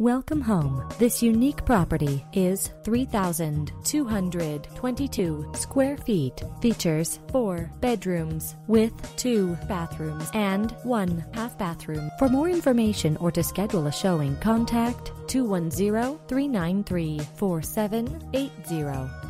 Welcome home. This unique property is 3,222 square feet. Features four bedrooms with two bathrooms and one half bathroom. For more information or to schedule a showing, contact 210 393 4780.